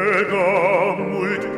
mult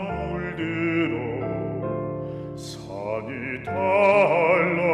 물들어 산이 달라지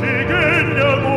꽃 피어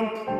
세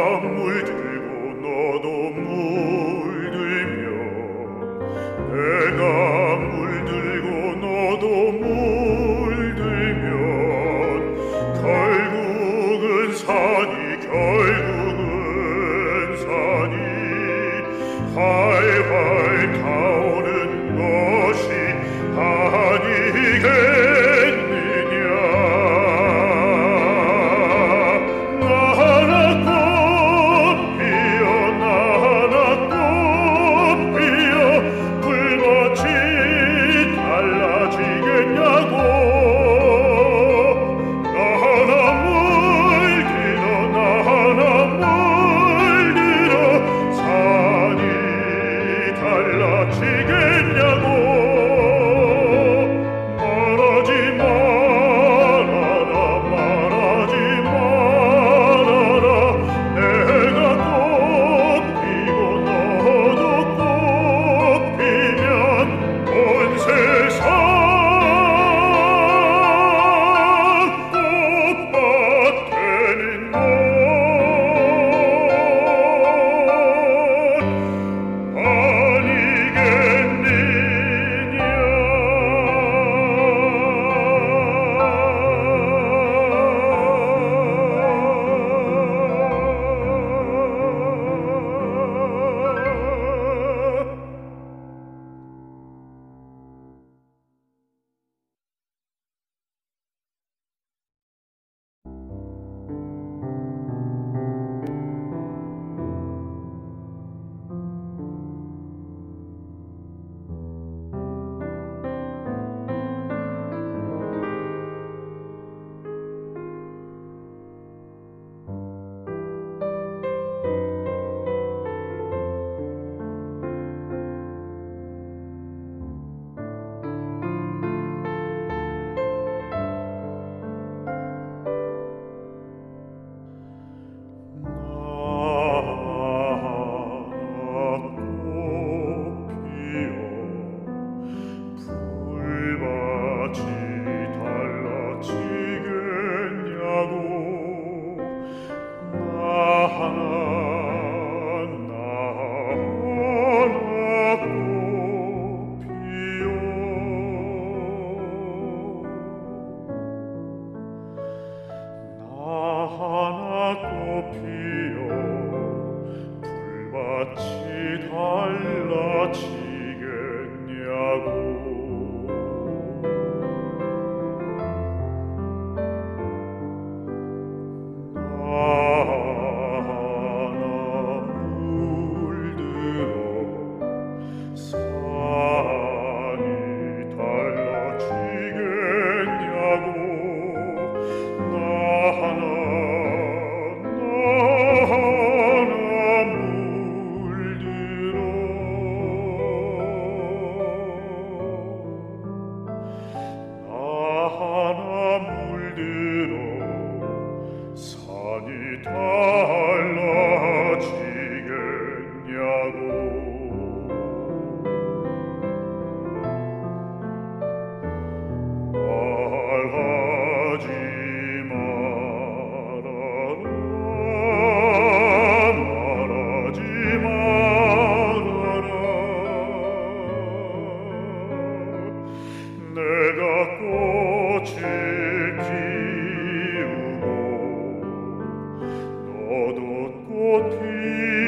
Gott,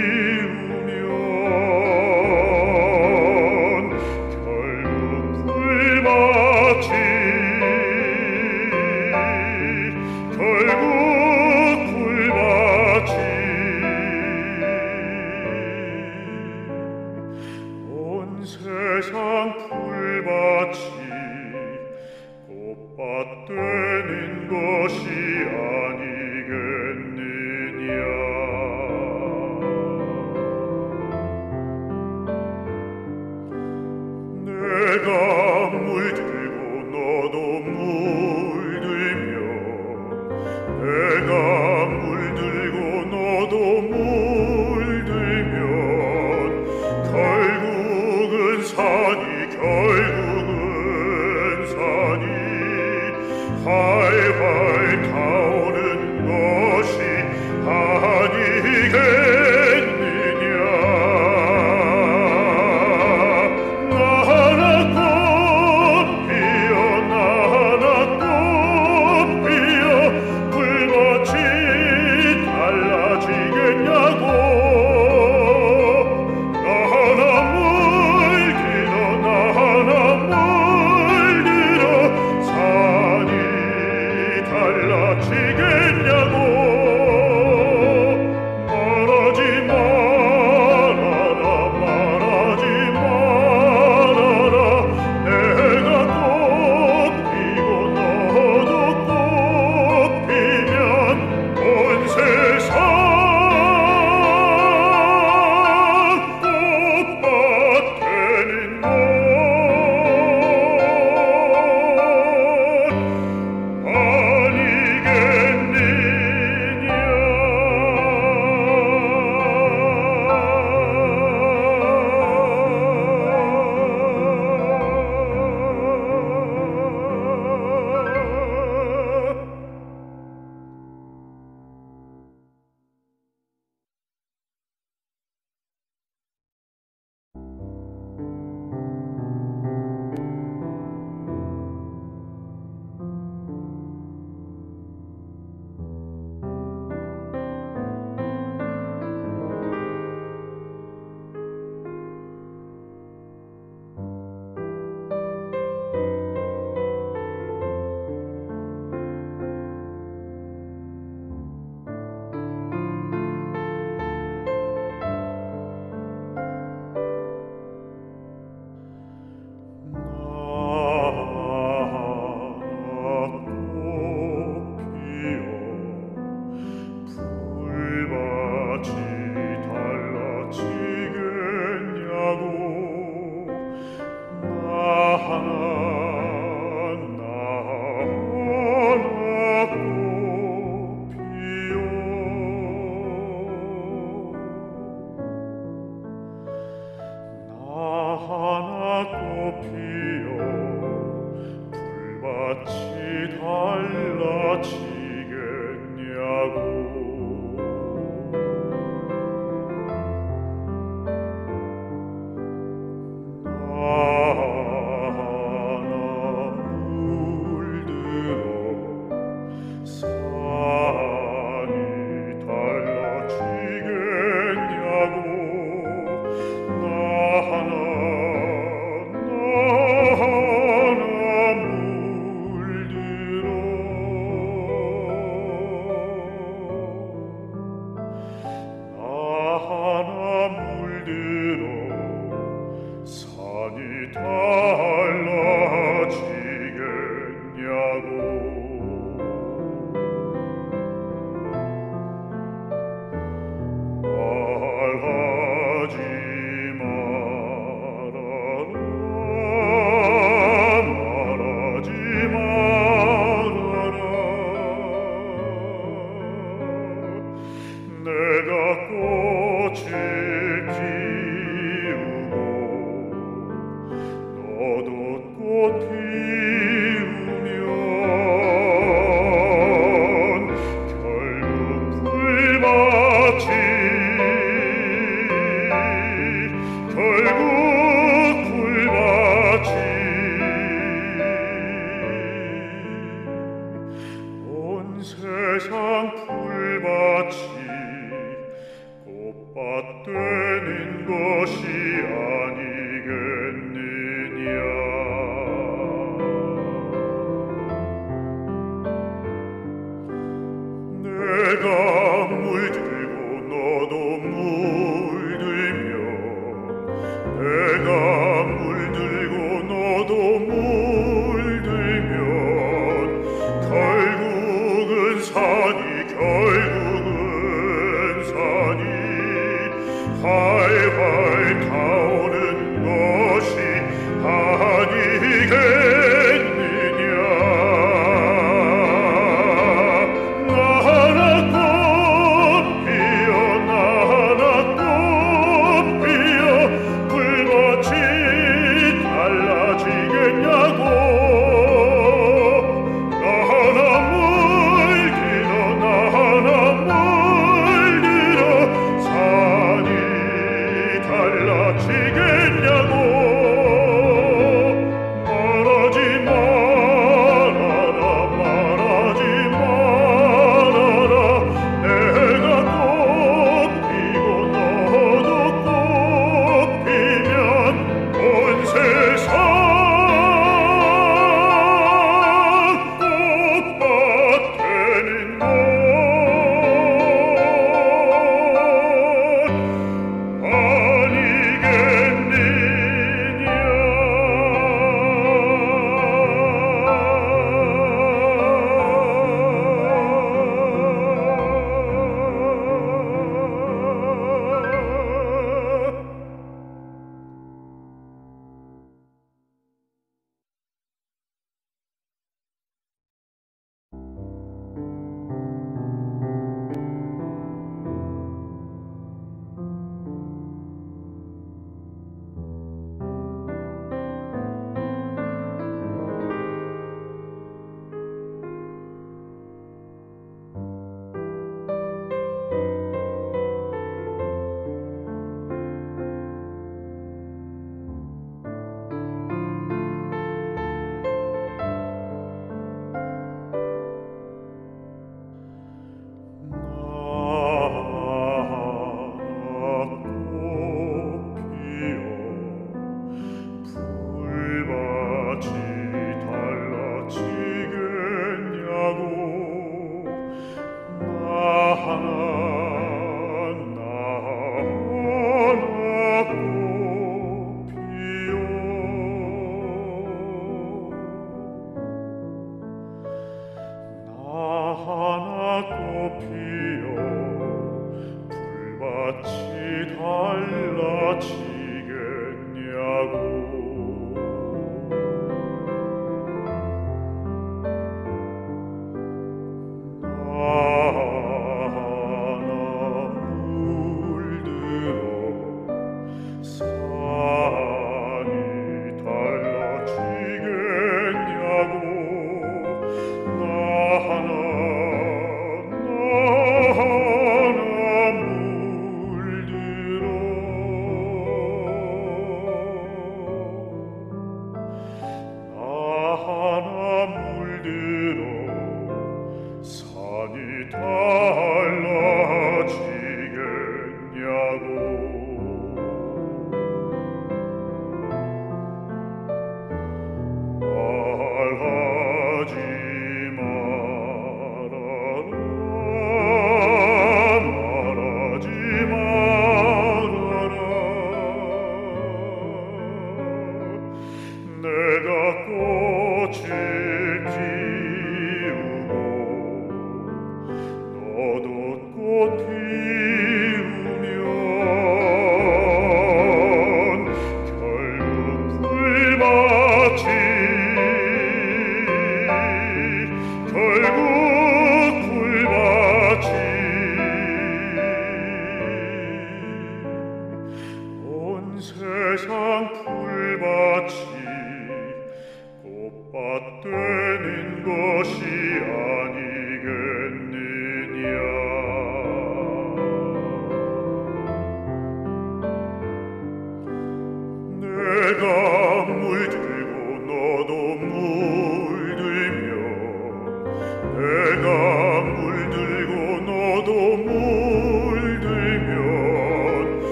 들어 산이 달라지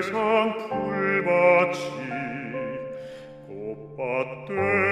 세상 풀밭이 꽃밭들